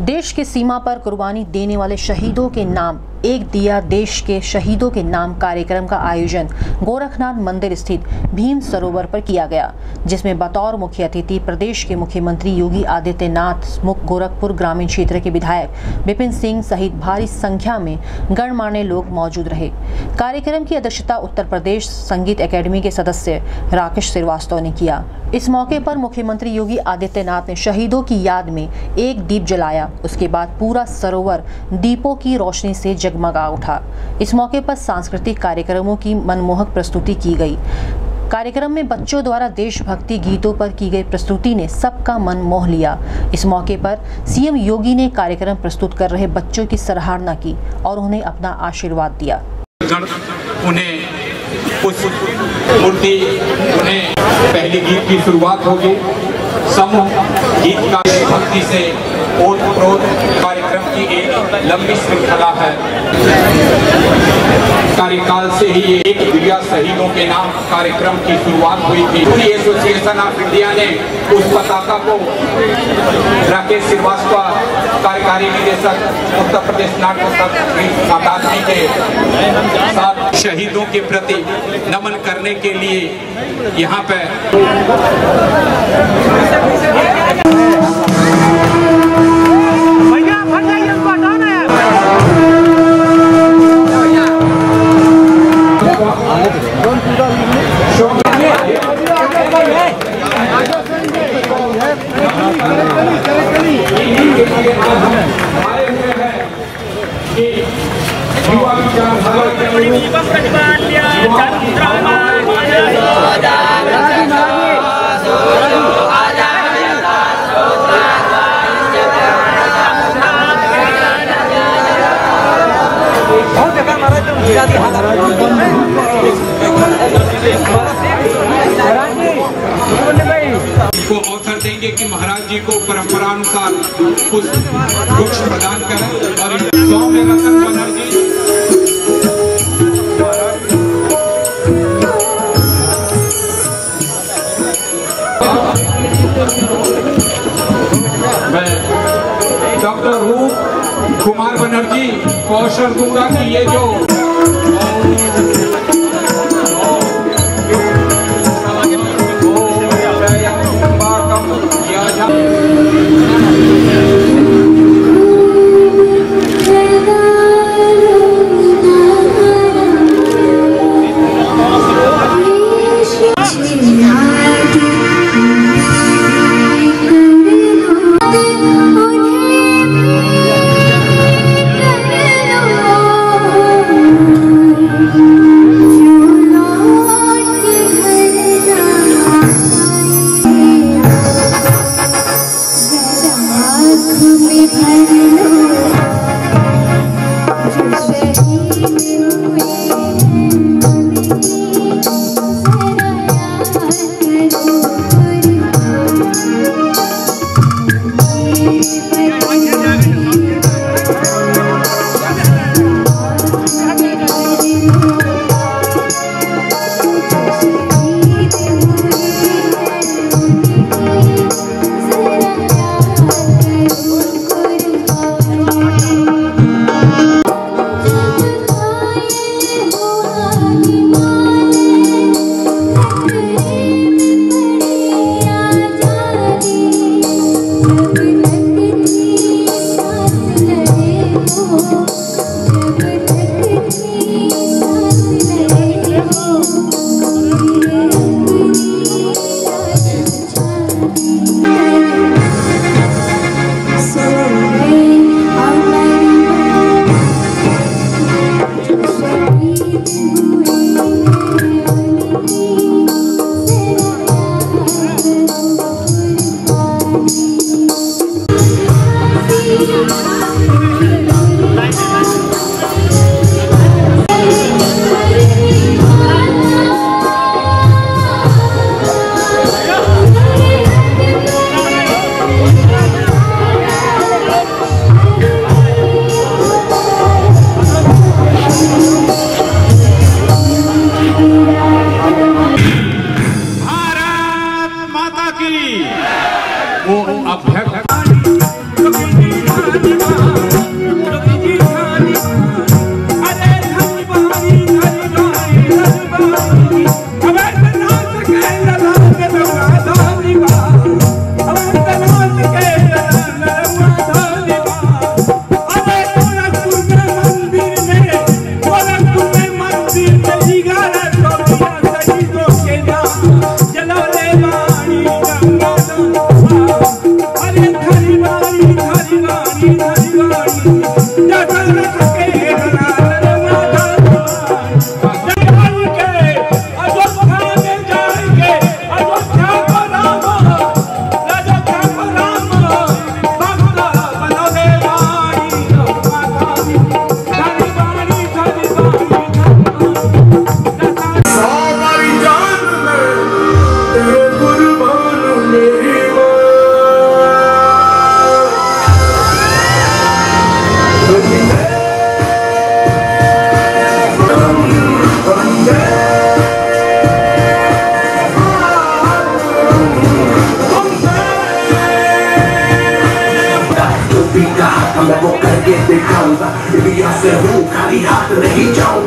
देश के सीमा पर कुर्बानी देने वाले शहीदों के नाम। एक दिया देश के शहीदों के नाम कार्यक्रम का आयोजन गोरखनाथ मंदिर स्थित भीम सरोवर पर किया गया, जिसमें बतौर मुख्य अतिथि प्रदेश के मुख्यमंत्री योगी आदित्यनाथ, मुख गोरखपुर ग्रामीण क्षेत्र के विधायक विपिन सिंह सहित भारी संख्या में गणमान्य लोग मौजूद रहे। कार्यक्रम की अध्यक्षता उत्तर प्रदेश संगीत अकेडमी के सदस्य राकेश श्रीवास्तव ने किया। इस मौके पर मुख्यमंत्री योगी आदित्यनाथ ने शहीदों की याद में एक दीप जलाया। उसके बाद पूरा सरोवर दीपों की रोशनी से जगमगा उठा। इस मौके पर सांस्कृतिक कार्यक्रमों की मनमोहक प्रस्तुति की गई। कार्यक्रम में बच्चों द्वारा देशभक्ति गीतों पर की गई प्रस्तुति ने सबका मन मोह लिया। इस मौके पर सीएम योगी ने कार्यक्रम प्रस्तुत कर रहे बच्चों की सराहना की और उन्हें अपना आशीर्वाद दिया। उन्हें उस मूर्ति, उन्हें पहली गीत की शुरुआत होगी। समूह गीत का भक्ति से ओत प्रोत लंबी श्रृंखला है। कार्यकाल से ही एक दिव्या शहीदों के नाम कार्यक्रम की शुरुआत हुई थी। पूरी एसोसिएशन ऑफ़ इंडिया ने उस पताका को राकेश श्रीवास्तव, कार्यकारी निदेशक, उत्तर प्रदेश अकादमी के साथ शहीदों के प्रति नमन करने के लिए यहाँ पे को अवसर देंगे कि महाराज जी को परंपरानुसार कुछ वृक्ष प्रदान करें और स्वामी रतन कुमार बनर्जी कौशल गुप्ता की ये जो Yeah,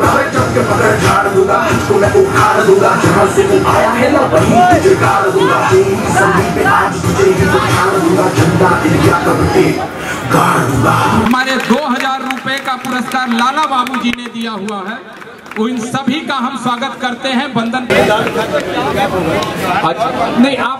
मैं जब के पकड़ झाड़ दूँगा तो मैं उखाड़ दूँगा जहाँ से वो आया है ना वहीं तुझे गाड़ दूँगा। तेरी पे आज तुझे ही उखाड़ दूँगा झंडा इंडिया का प्रतीक गाड़ दूँगा। हमारे 2000 रुपए का पुरस्कार लाला बाबू जी ने दिया हुआ है। इन सभी का हम स्वागत करते हैं। बंधन अच्छा नहीं आप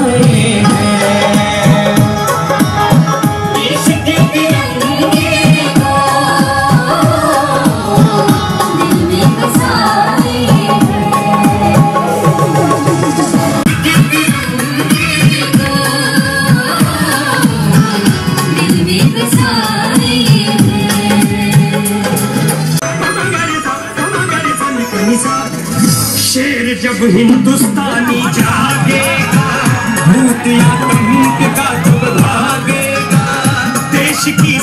शेर जब हिंदुस्तानी जागेगा भूत या का तो भागेगा। देश की